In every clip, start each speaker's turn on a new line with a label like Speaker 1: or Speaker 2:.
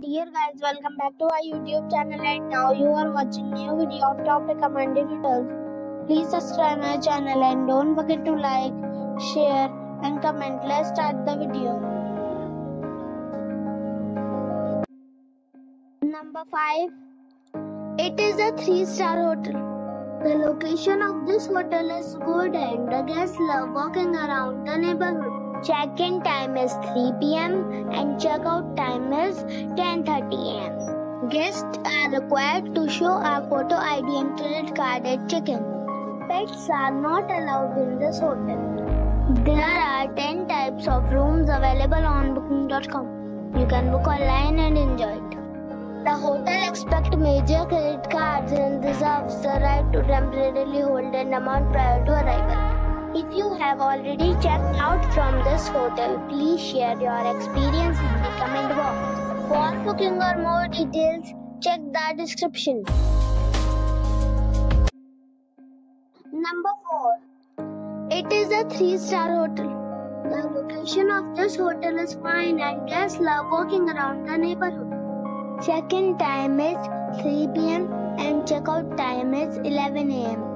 Speaker 1: Dear guys, welcome back to our YouTube channel and now you are watching new video of top recommended hotels. Please subscribe my channel and don't forget to like, share and comment. Let's start the video. Number 5. It is a 3-star hotel. The location of this hotel is good and the guests love walking around the neighborhood. Check-in time is 3 p.m. and check-out time is 10:30 a.m. Guests are required to show a photo ID and credit card at check-in. Pets are not allowed in this hotel. There are 10 types of rooms available on booking.com. You can book online and enjoy it. The hotel expects major credit cards and reserves the right to temporarily hold an amount prior to arrival. If you have already checked out from this hotel, please share your experience in the comment box. For booking or more details, check the description. Number 4. It is a 3-star hotel. The location of this hotel is fine and guests love walking around the neighborhood. Check-in time is 3 p.m. and check-out time is 11 a.m.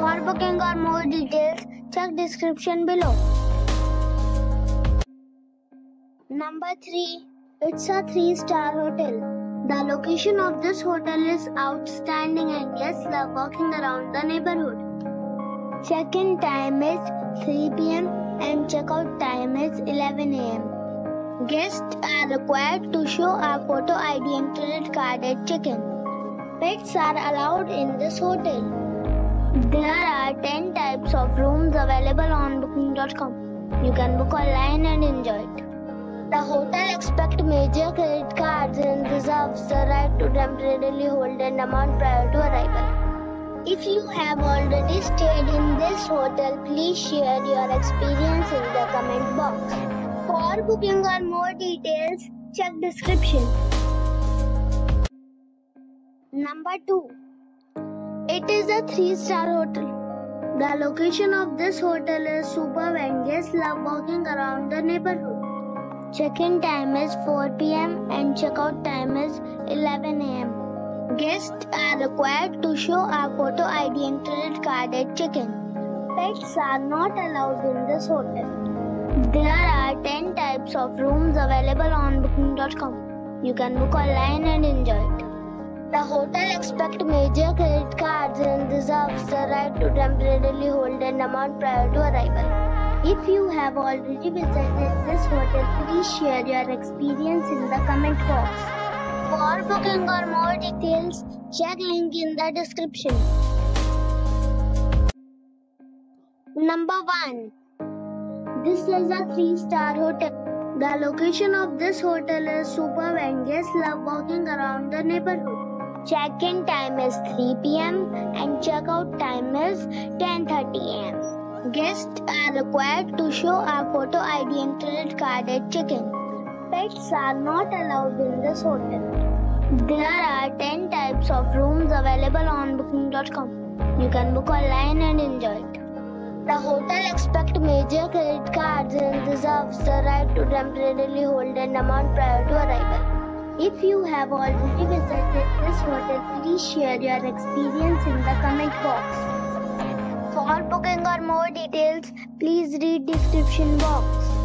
Speaker 1: For booking or more details, check description below. Number 3. It's a 3-star hotel. The location of this hotel is outstanding and guests love walking around the neighborhood. Check-in time is 3 p.m. and check-out time is 11 a.m. Guests are required to show a photo ID and credit card at check-in. Pets are allowed in this hotel. There are 10 types of rooms available on booking.com. You can book online and enjoy it. The hotel expects major credit cards and reserves the right to temporarily hold an amount prior to arrival. If you have already stayed in this hotel, please share your experience in the comment box. For booking or more details, check description. Number 2. It is a 3-star hotel. The location of this hotel is superb and guests love walking around the neighborhood. Check-in time is 4 p.m. and check-out time is 11 a.m. Guests are required to show a photo ID and credit card at check-in. Pets are not allowed in this hotel. There are 10 types of rooms available on booking.com. You can book online and enjoy it. The hotel expects major credit cards and reserves the right to temporarily hold an amount prior to arrival. If you have already visited this hotel, please share your experience in the comment box. For booking or more details, check link in the description. Number 1. This is a 3-star hotel. The location of this hotel is superb and guests love walking around the neighborhood. Check-in time is 3 p.m. and check-out time is 10:30 a.m. Guests are required to show a photo ID and credit card at check-in. Pets are not allowed in this hotel. There are 10 types of rooms available on booking.com. You can book online and enjoy it. The hotel expects major credit cards and reserves the right to temporarily hold an amount prior to arrival. If you have already visited this hotel, please share your experience in the comment box. For booking or more details, please read description box.